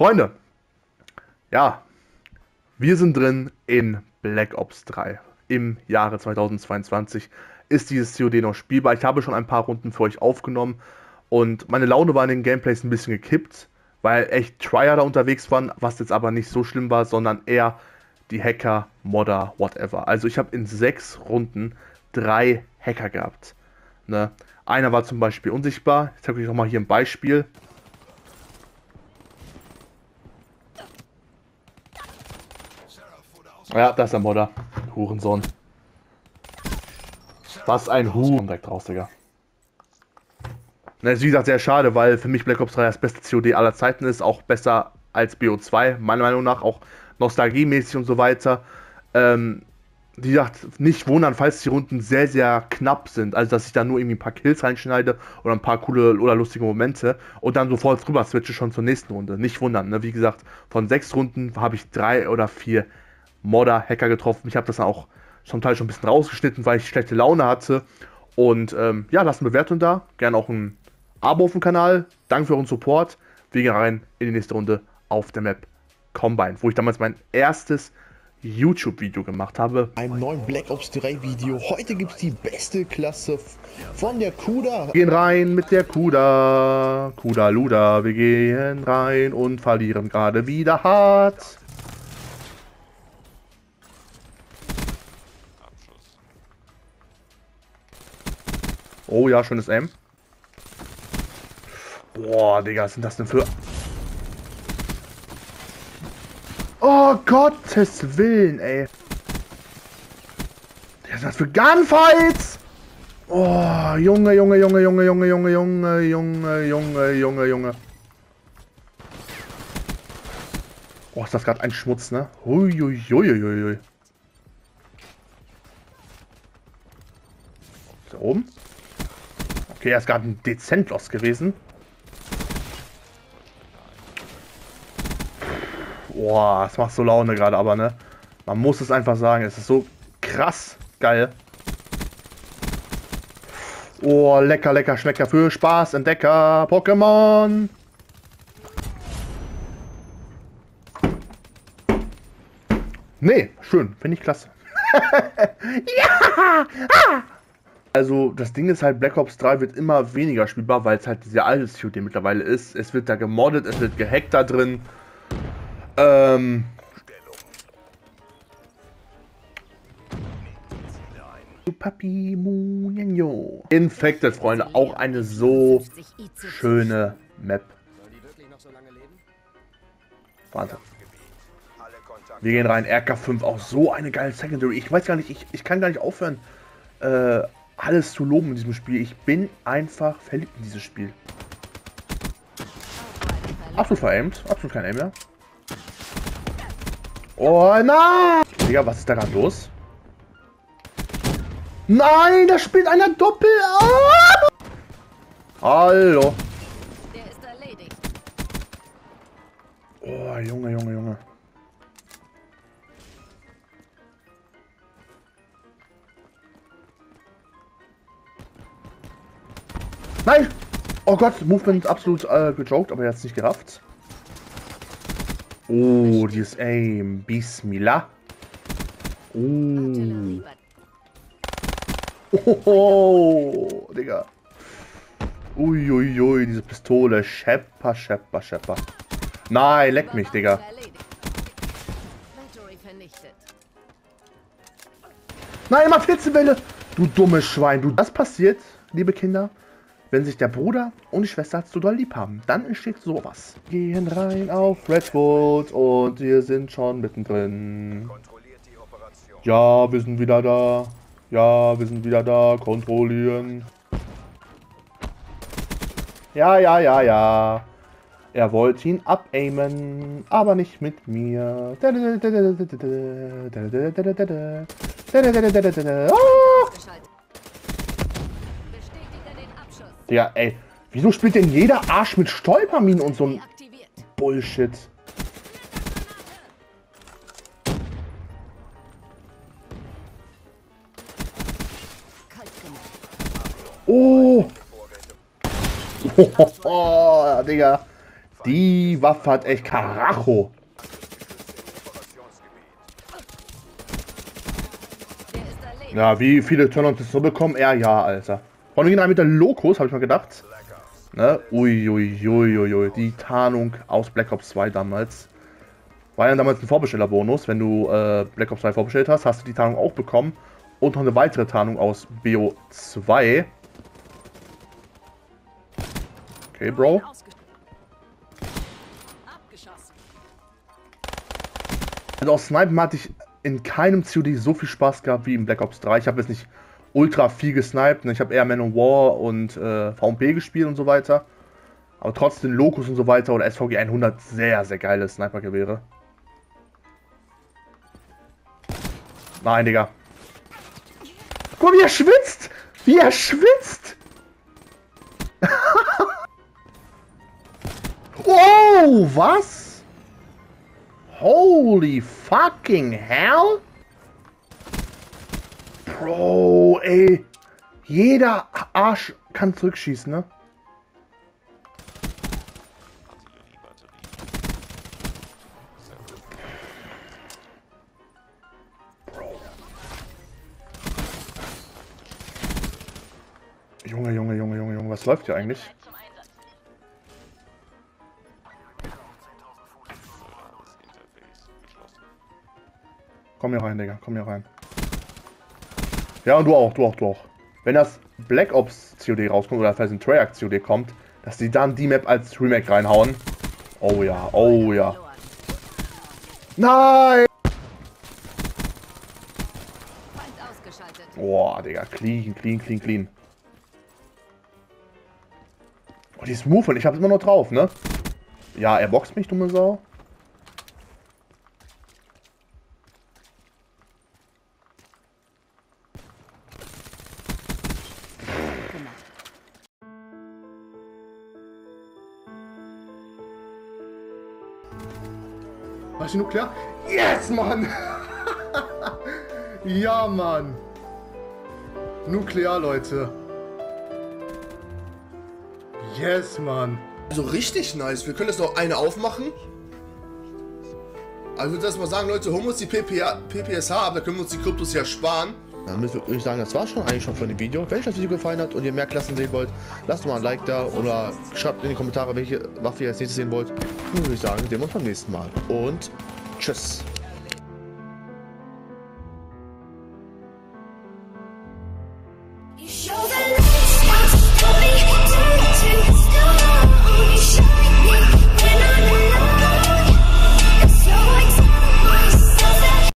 Freunde, ja, wir sind drin in Black Ops 3. Im Jahre 2022 ist dieses COD noch spielbar. Ich habe schon ein paar Runden für euch aufgenommen und meine Laune war in den Gameplays ein bisschen gekippt, weil echt Trier da unterwegs waren, was jetzt aber nicht so schlimm war, sondern eher die Hacker, Modder, whatever. Also ich habe in sechs Runden drei Hacker gehabt. Ne? Einer war zum Beispiel unsichtbar. Ich zeige euch nochmal hier ein Beispiel. Ja, das ist der Modder. Hurensohn. Was ein Huren. Direkt raus, Digga. Das ist wie gesagt sehr schade, weil für mich Black Ops 3 das beste COD aller Zeiten ist. Auch besser als BO2. Meiner Meinung nach auch nostalgiemäßig und so weiter. Ähm, wie gesagt, nicht wundern, falls die Runden sehr, sehr knapp sind. Also, dass ich da nur irgendwie ein paar Kills reinschneide oder ein paar coole oder lustige Momente und dann sofort rüber switche schon zur nächsten Runde. Nicht wundern, ne? Wie gesagt, von sechs Runden habe ich drei oder vier Modder, Hacker getroffen. Ich habe das auch zum Teil schon ein bisschen rausgeschnitten, weil ich schlechte Laune hatte. Und ähm, ja, lasst eine Bewertung da. Gerne auch ein Abo auf dem Kanal. Danke für euren Support. Wir gehen rein in die nächste Runde auf der Map Combine, wo ich damals mein erstes YouTube-Video gemacht habe. Einem neuen Black Ops 3 Video. Heute gibt es die beste Klasse von der Kuda. Wir gehen rein mit der Kuda. Kuda Luda. Wir gehen rein und verlieren gerade wieder hart. Oh ja, schönes M. Boah, Digga, was sind das denn für... Oh, Gottes Willen, ey. Was ist das für Gunfights? Oh, Junge, Junge, Junge, Junge, Junge, Junge, Junge, Junge, Junge, Junge, Junge. Oh, ist das gerade ein Schmutz, ne? Huiuiuiuiui. Da oben? Okay, er ist gerade ein dezent los gewesen. Boah, es macht so Laune gerade, aber ne? Man muss es einfach sagen, es ist so krass geil. Oh, lecker, lecker, schmecker für Spaß, Entdecker, Pokémon. Nee, schön, finde ich klasse. ja! Ah! Also das Ding ist halt, Black Ops 3 wird immer weniger spielbar, weil es halt diese alte COD mittlerweile ist. Es wird da gemoddet, es wird gehackt da drin. Ähm... Papi Munenyo. Infected, Freunde, auch eine so schöne Map. Warte. Wir gehen rein. RK5, auch so eine geile Secondary. Ich weiß gar nicht, ich, ich kann gar nicht aufhören, äh, alles zu loben in diesem Spiel. Ich bin einfach verliebt in dieses Spiel. Absolut veraimt. Absolut kein Aim mehr. Oh nein! Digga, was ist da gerade los? Nein, da spielt einer Doppel. Ah! Hallo. Oh, Junge, Junge, Junge. Nein! Oh Gott, Movement absolut äh, gejoked, aber jetzt nicht gerafft. Oh, dieses Aim. Bismillah. Oh. Oh, Digga. Uiuiui, ui, diese Pistole. Schepper, schepper, schepper. Nein, leck mich, Digga. Nein, immer 14 Bälle. Du dummes Schwein. Du, das passiert, liebe Kinder, wenn sich der Bruder und die Schwester zu doll lieb haben, dann entsteht sowas. Gehen rein auf Redwood und wir sind schon mittendrin. Ja, wir sind wieder da. Ja, wir sind wieder da. Kontrollieren. Ja, ja, ja, ja. Er wollte ihn abaimen, aber nicht mit mir. Oh! Ja, ey. Wieso spielt denn jeder Arsch mit Stolperminen und so ein Bullshit? Oh! Oh, oh, Digga. Die Waffe hat echt Karacho. Ja, wie viele Turn-Ons so bekommen? Er ja, Alter. Original mit der Lokos, habe ich mal gedacht. Ne? Uiuiuiui. Ui, ui, ui. Die Tarnung aus Black Ops 2 damals. War ja damals ein Vorbestellerbonus. Wenn du äh, Black Ops 2 vorbestellt hast, hast du die Tarnung auch bekommen. Und noch eine weitere Tarnung aus BO2. Okay, Bro. Also aus Snipen hatte ich in keinem COD so viel Spaß gehabt wie in Black Ops 3. Ich habe jetzt nicht ultra viel gesniped. Ne? Ich habe eher Man of War und äh, VMP gespielt und so weiter. Aber trotzdem Locus und so weiter oder SVG 100 sehr, sehr geile Sniper-Gewehre. Nein, Digga. Guck mal, wie er schwitzt! Wie er schwitzt! oh, was? Holy fucking hell? Bro, ey. Jeder Arsch kann zurückschießen, ne? Junge, Junge, Junge, Junge, Junge, was läuft hier eigentlich? Komm hier rein, Digga, komm hier rein. Ja, und du auch, du auch, du auch. Wenn das Black Ops COD rauskommt oder vielleicht ein Treyarch COD kommt, dass die dann die Map als Remake reinhauen. Oh ja, oh ja. Nein! Boah, Digga, clean, clean, clean, clean. Oh, die ist Movement, ich hab's immer noch drauf, ne? Ja, er boxt mich, dumme Sau. Ich nuklear? Yes, Mann! ja, Mann! Nuklear, Leute. Yes, Mann. Also richtig nice. Wir können jetzt noch eine aufmachen. Also ich würde mal sagen, Leute, holen wir uns die PPSH ab, da können wir uns die Kryptos ja sparen. Dann würde ich sagen, das war schon eigentlich schon von dem Video. Wenn euch das Video gefallen hat und ihr mehr Klassen sehen wollt, lasst mal ein Like da oder schreibt in die Kommentare, welche Waffe ihr als nächstes sehen wollt. Dann würde ich sagen, sehen wir uns beim nächsten Mal. Und tschüss.